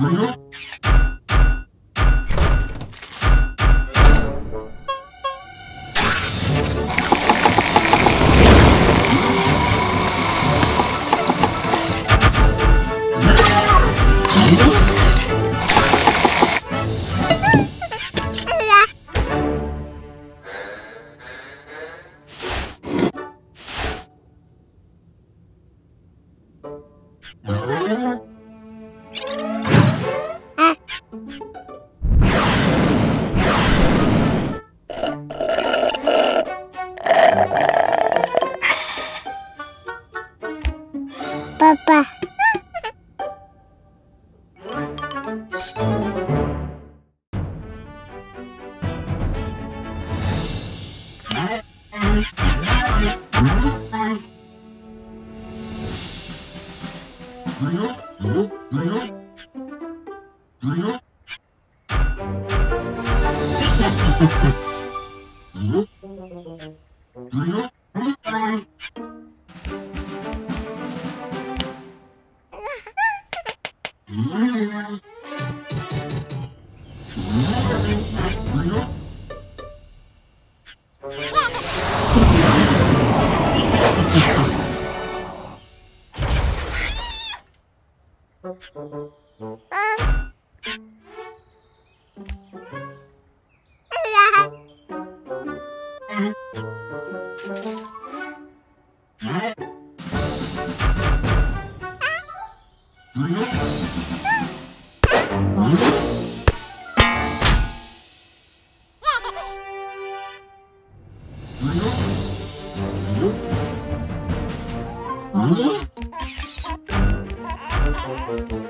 뭐야?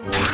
or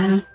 Annie.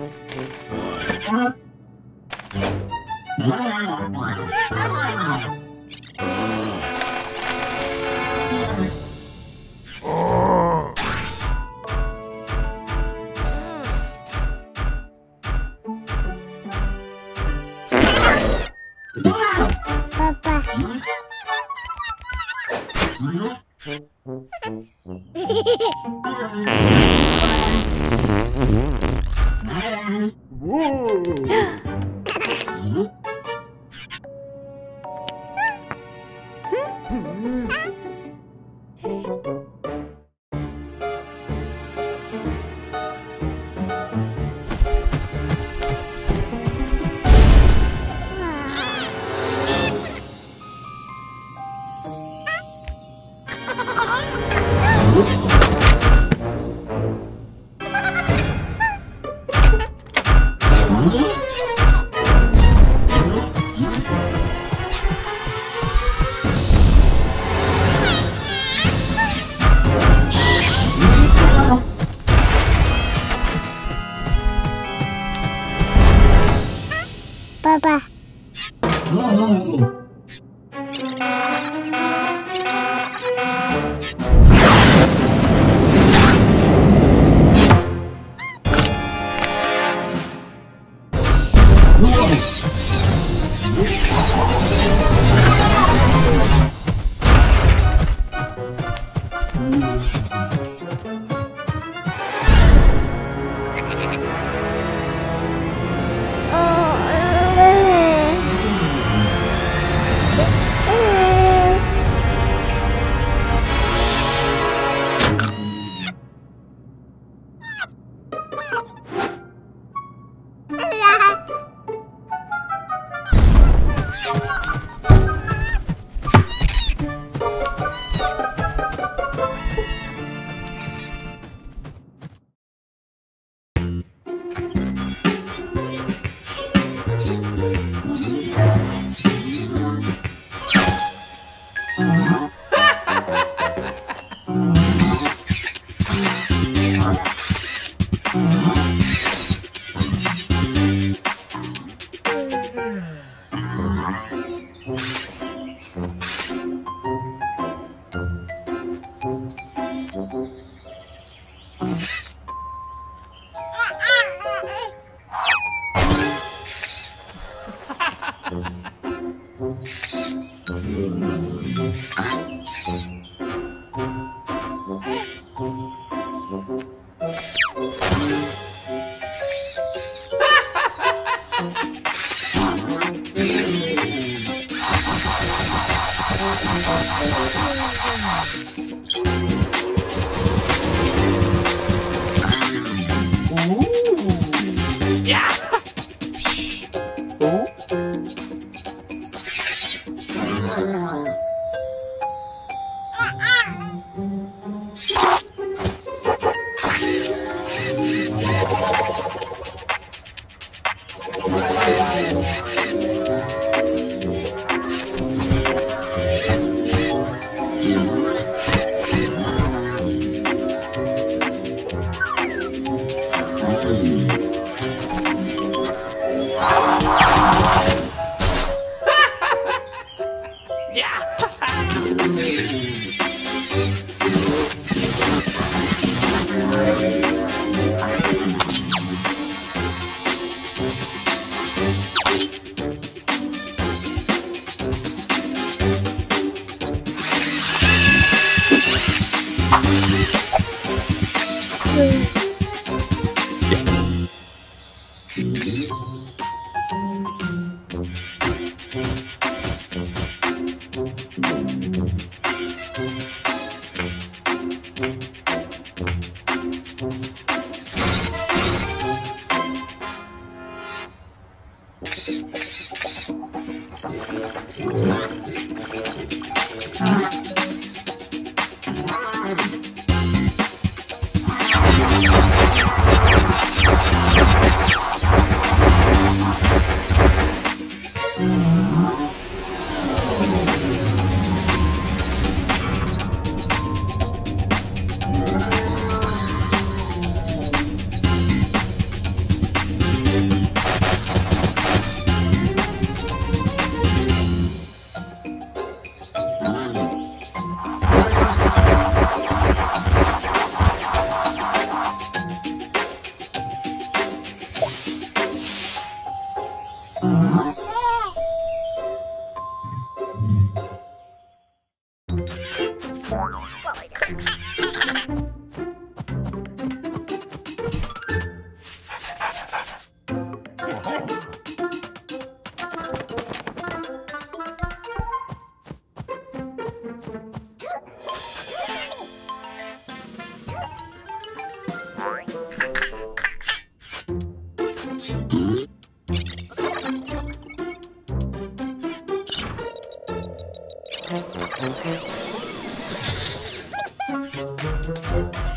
i'm not a Thank you.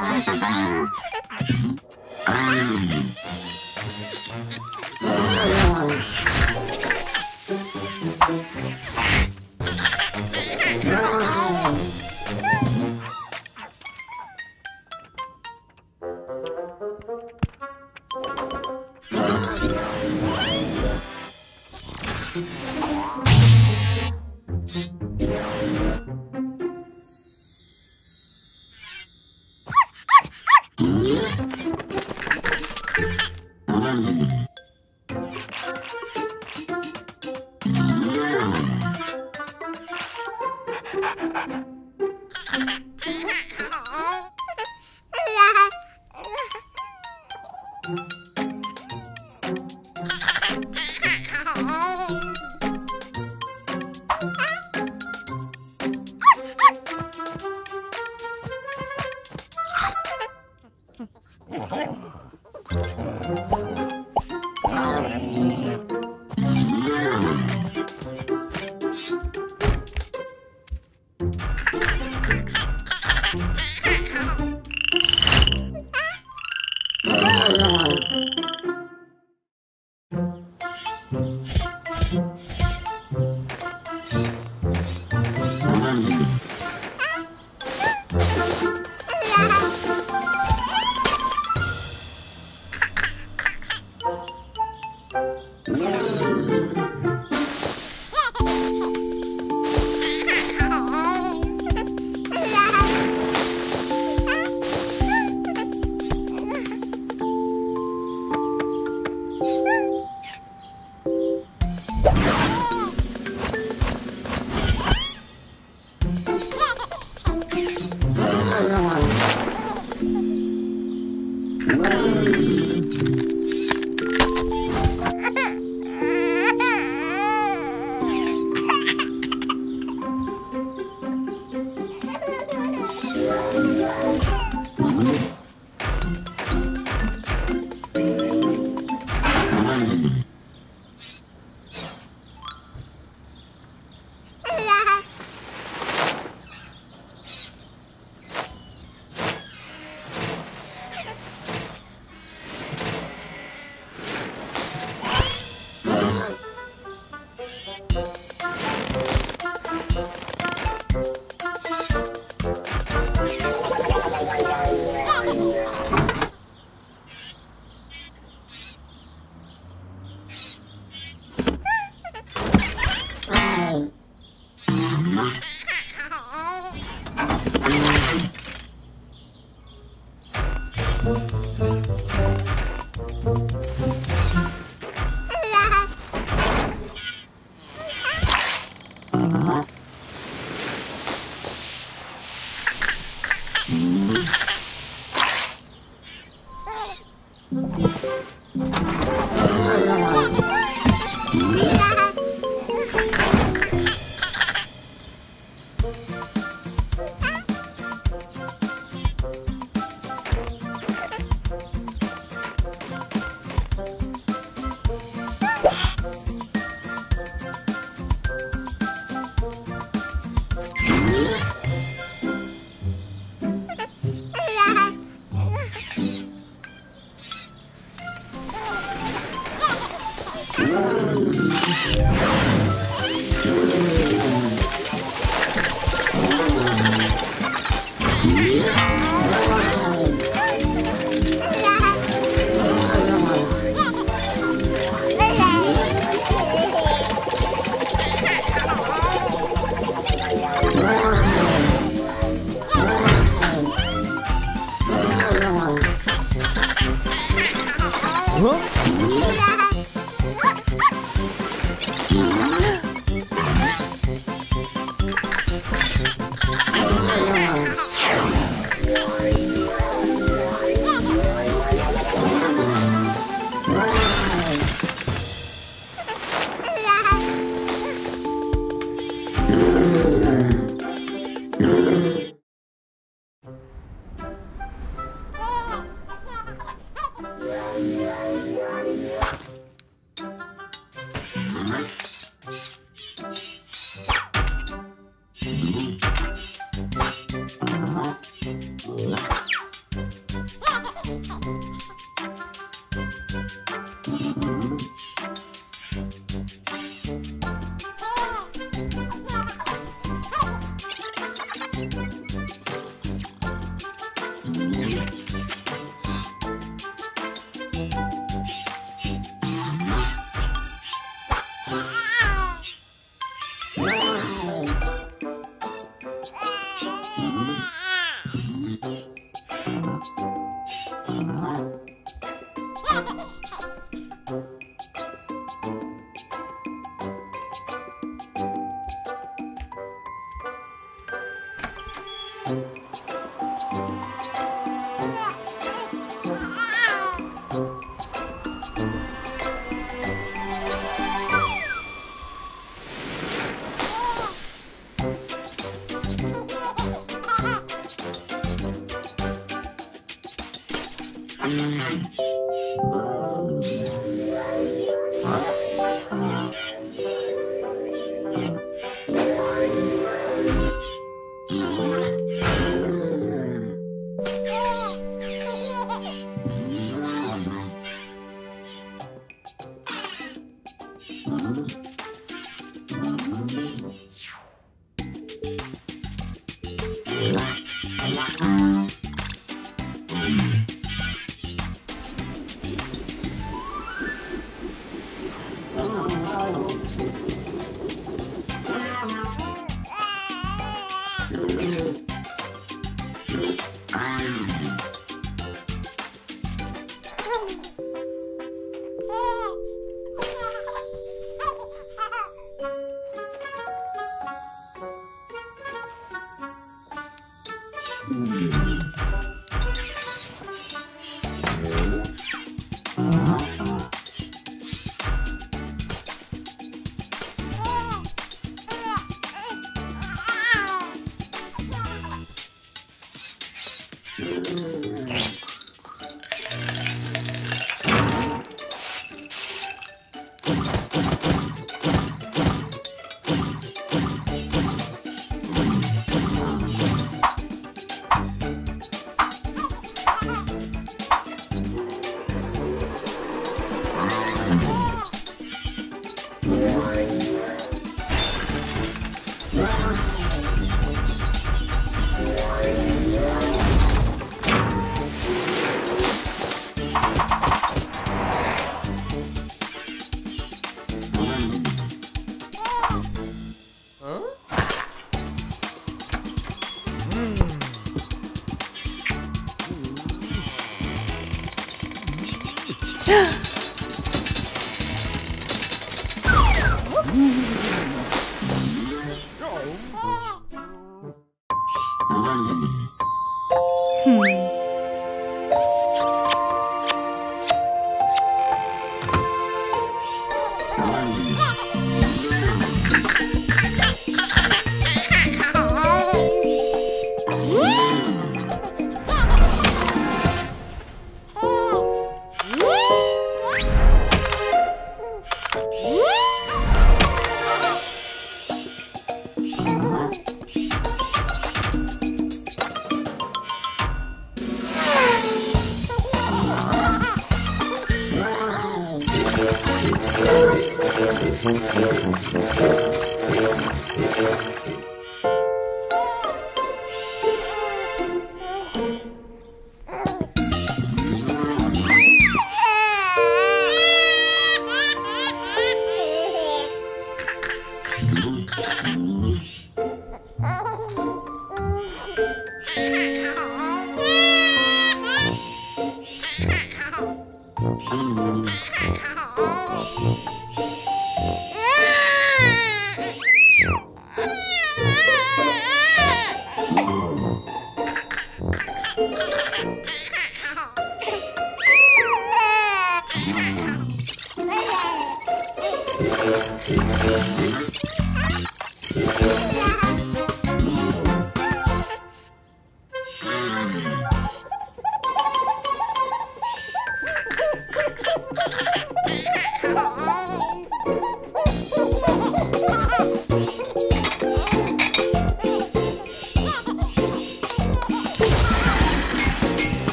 Bye. surrender.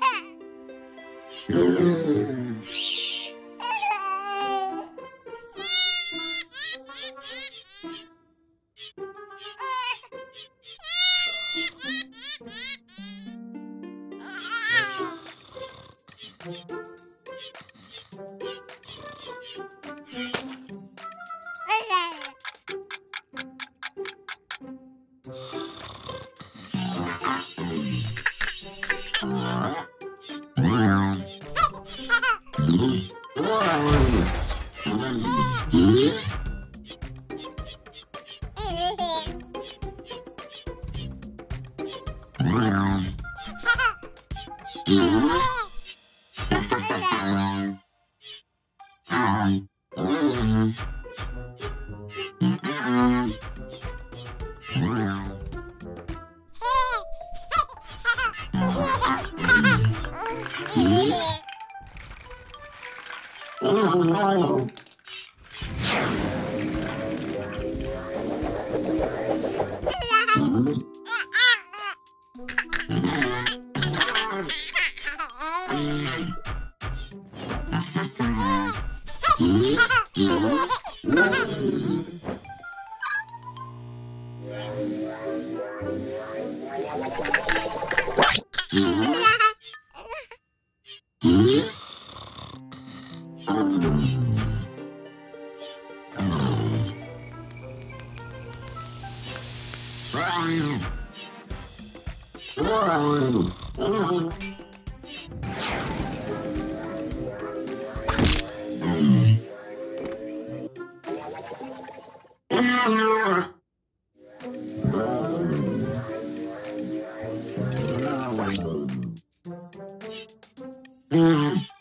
Yes. 嗯。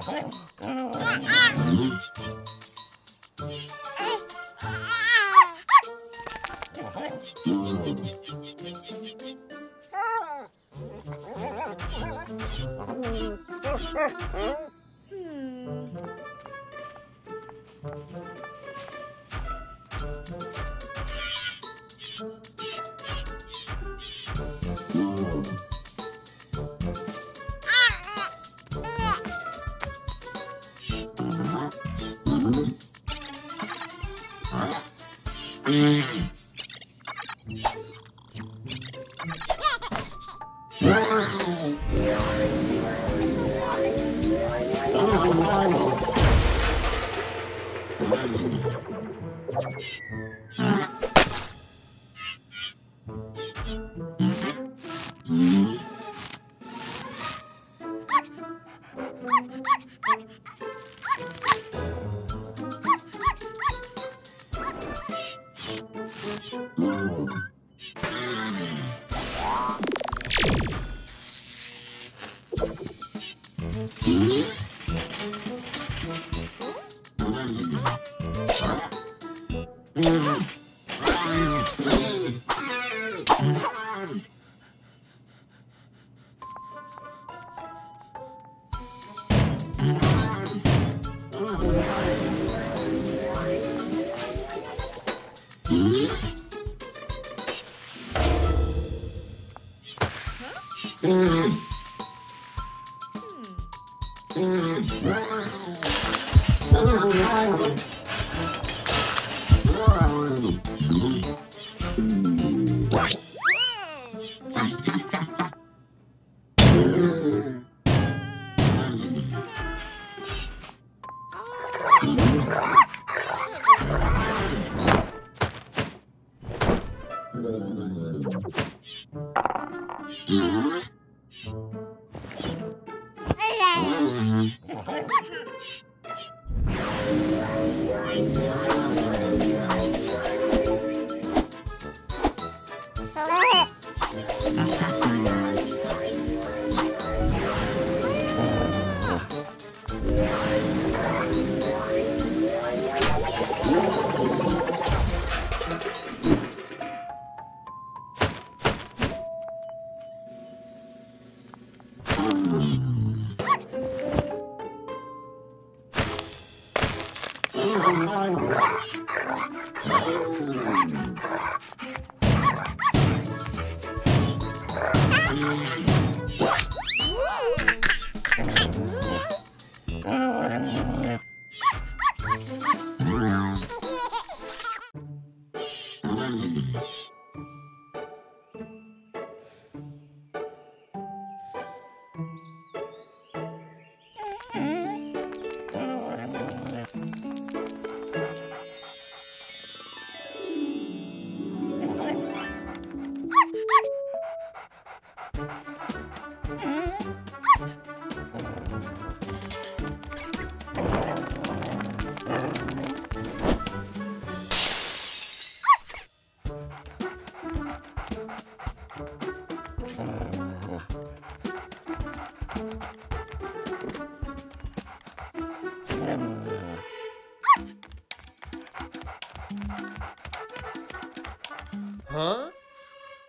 Mm-hmm.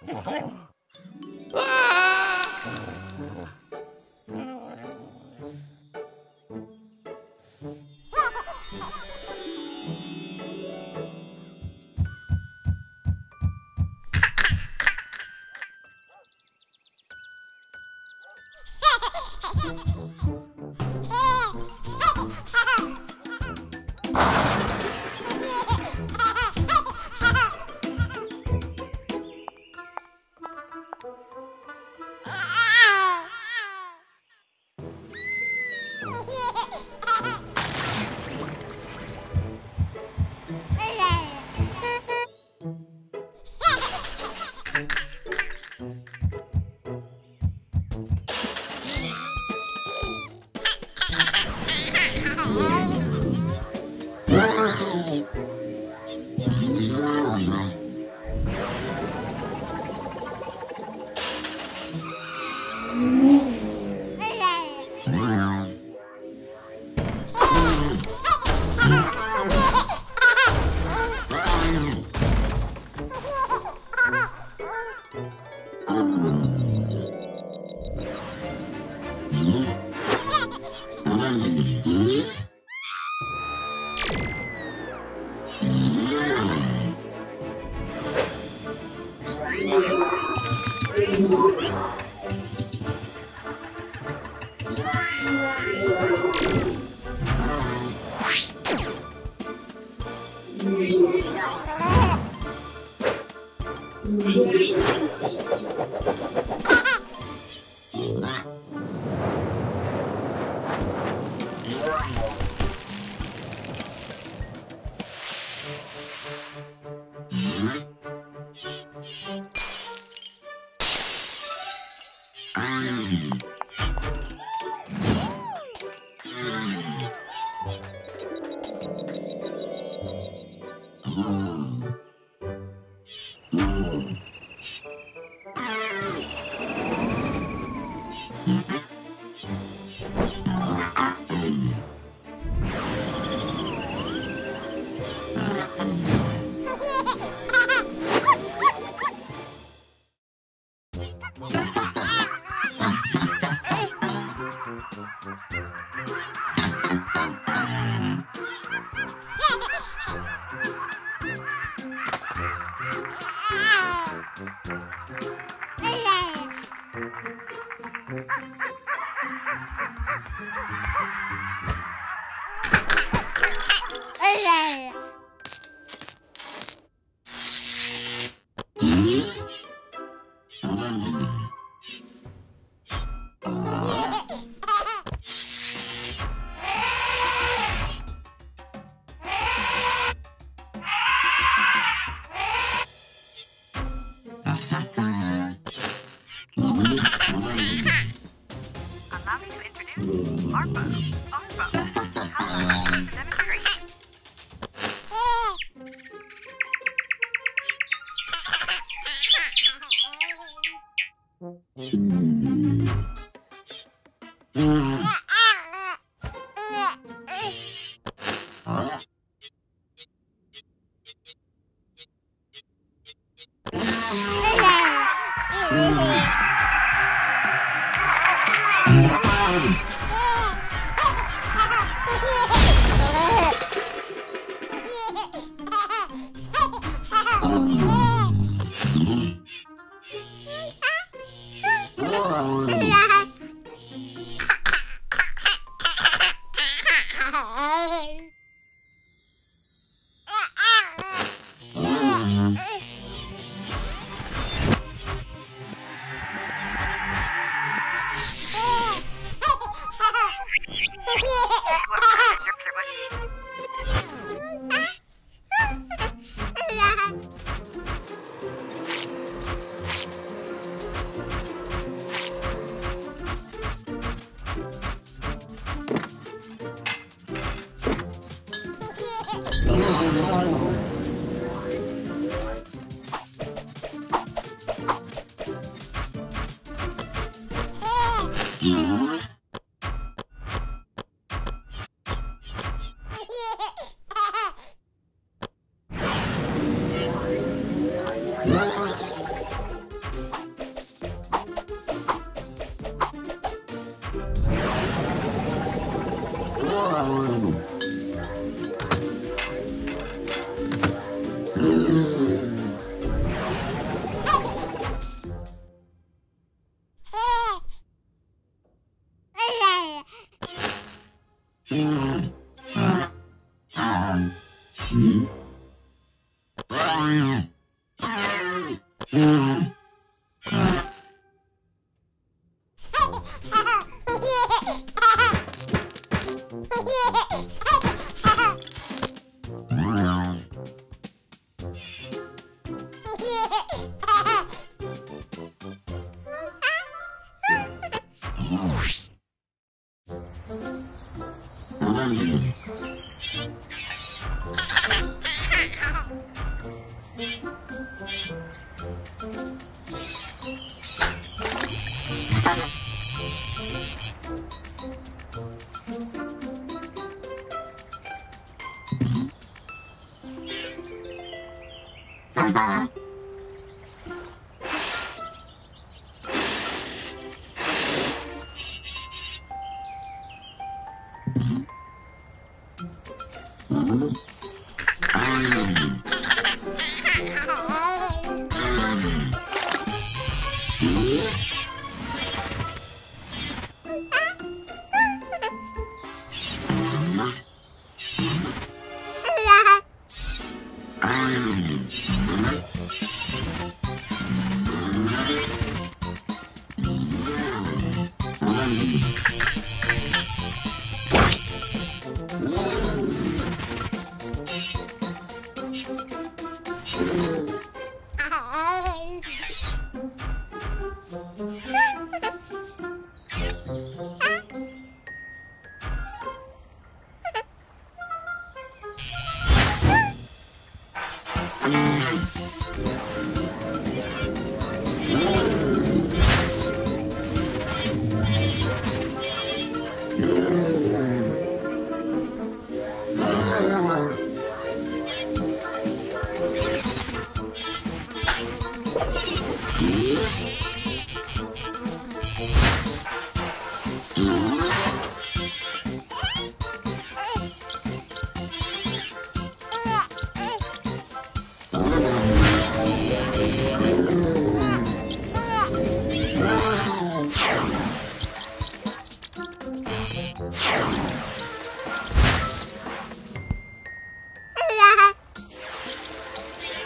ah!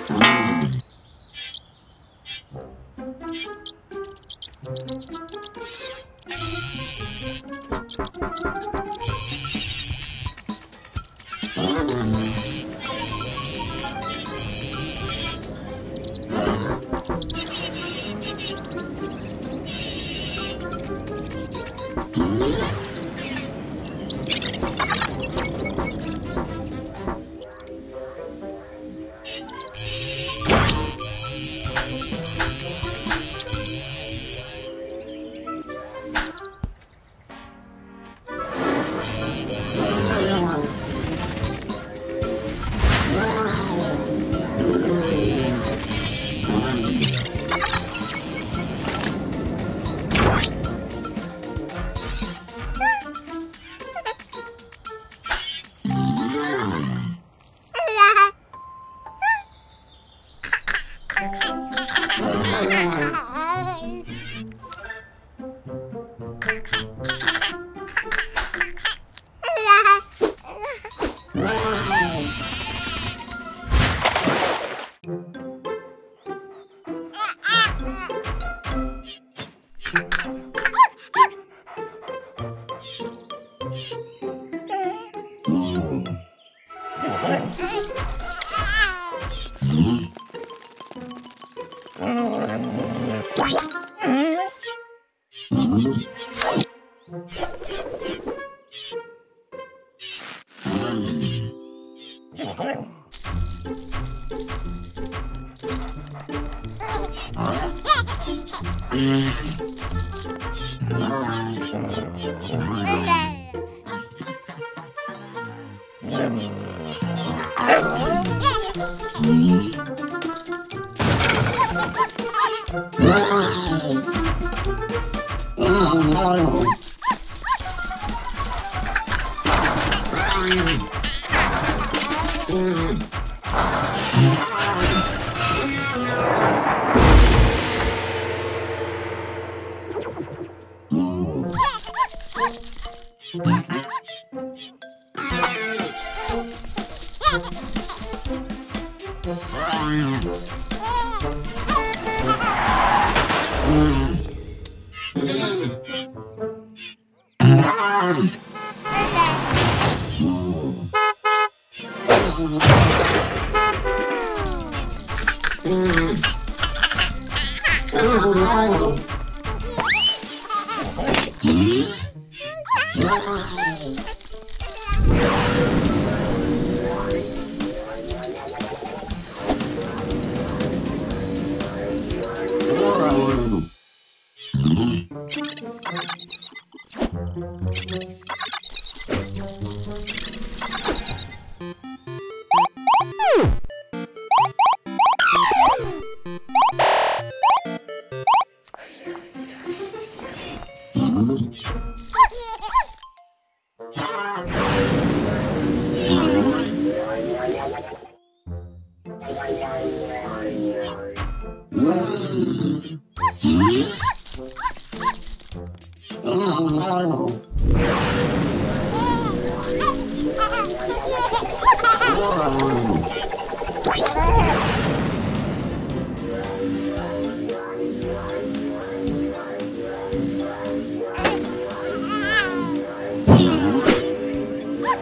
Mm-hmm. Oh,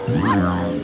Yeah.